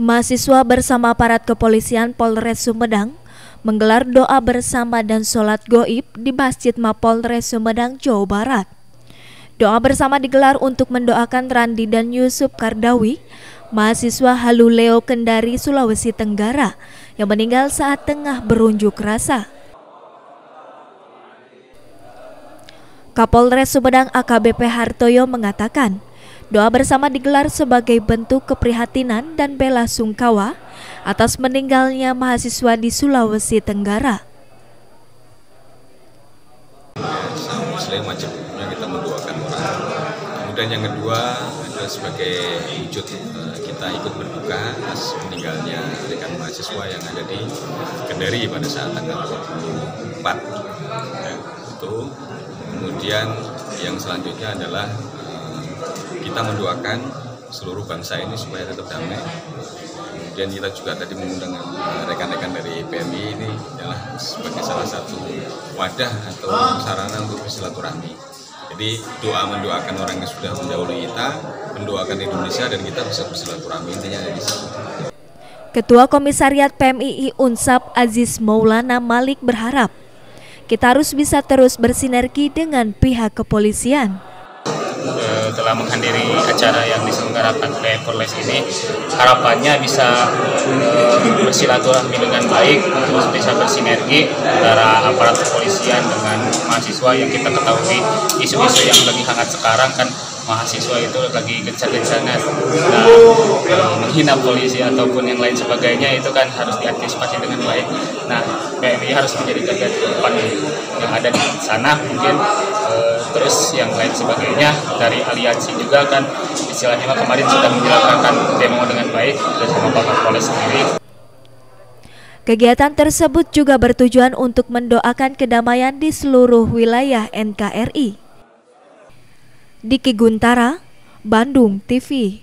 Mahasiswa bersama aparat kepolisian Polres Sumedang menggelar doa bersama dan sholat goib di Masjid Mapolres Sumedang, Jawa Barat. Doa bersama digelar untuk mendoakan Randi dan Yusuf Kardawi, mahasiswa Haluleo Kendari, Sulawesi Tenggara, yang meninggal saat tengah berunjuk rasa. Kapolres Sumedang AKBP Hartoyo mengatakan, Doa bersama digelar sebagai bentuk keprihatinan dan bela sungkawa atas meninggalnya mahasiswa di Sulawesi Tenggara. Wajibnya kita mendoakan orang. Kemudian yang kedua adalah sebagai wujud eh, kita ikut berduka atas meninggalnya rekan mahasiswa yang ada di Kendari pada saat tanggal 24. Ya, itu. Kemudian yang selanjutnya adalah kita mendoakan seluruh bangsa ini supaya tetap damai. Kemudian kita juga tadi mengundang eh, rekan-rekan dari PMI ini adalah sebagai salah satu wadah atau sarana untuk bersilaturahmi. Jadi doa mendoakan orang yang sudah mendahului kita, mendoakan Indonesia dan kita bisa bersilaturahmi intinya dari situ. Ketua Komisariat PMII Unsap Aziz Maulana Malik berharap kita harus bisa terus bersinergi dengan pihak kepolisian telah menghadiri acara yang diselenggarakan oleh Polres ini. Harapannya bisa bersilaturahmi dengan baik terus bisa bersinergi antara aparat kepolisian dengan mahasiswa yang kita ketahui isu-isu yang lagi hangat sekarang kan mahasiswa itu lagi gencar-gencarnya nah, e, menghina polisi ataupun yang lain sebagainya itu kan harus diantisipasi dengan baik. Nah, PMI harus menjadi garda terdepan yang ada di sana mungkin e, terus yang lain sebagainya dari aliansi juga kan istilahnya kemarin sudah menjalankan demo dengan baik bersama Bapak sendiri. Kegiatan tersebut juga bertujuan untuk mendoakan kedamaian di seluruh wilayah NKRI. Diki Guntara, Bandung TV